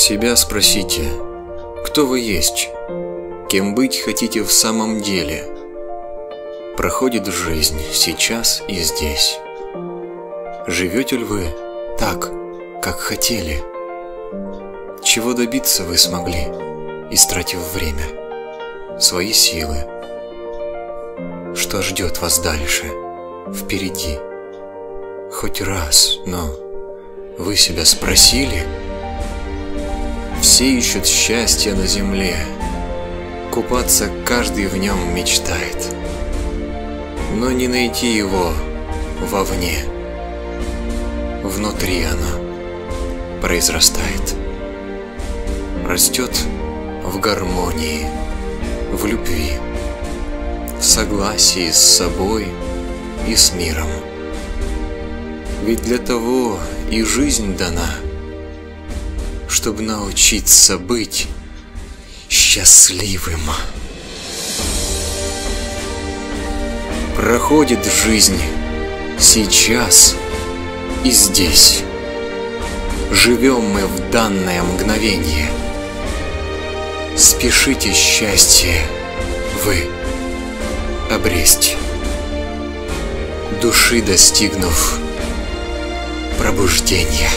Себя спросите, кто вы есть, кем быть хотите в самом деле. Проходит жизнь сейчас и здесь. Живете ли вы так, как хотели? Чего добиться вы смогли, истратив время, свои силы? Что ждет вас дальше, впереди? Хоть раз, но вы себя спросили? Все ищут счастья на земле, Купаться каждый в нем мечтает, Но не найти его вовне, Внутри оно произрастает, Растет в гармонии, в любви, В согласии с собой и с миром. Ведь для того и жизнь дана, Чтобы научиться быть счастливым. Проходит жизнь сейчас и здесь. Живем мы в данное мгновение. Спешите счастье вы обресть, души достигнув пробуждения.